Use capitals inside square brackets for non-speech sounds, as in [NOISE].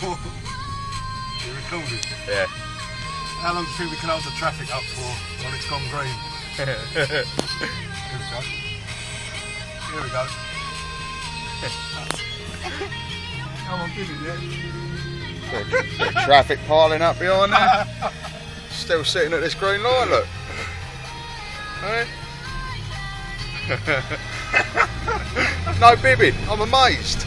You recorded. Yeah. How long do you think we can hold the traffic up for while it's gone green? Here we go. Here we go. [LAUGHS] Come on, give it, yeah. Bit bit traffic piling up behind there. [LAUGHS] Still sitting at this green light, look. [LAUGHS] No bibbing, I'm amazed.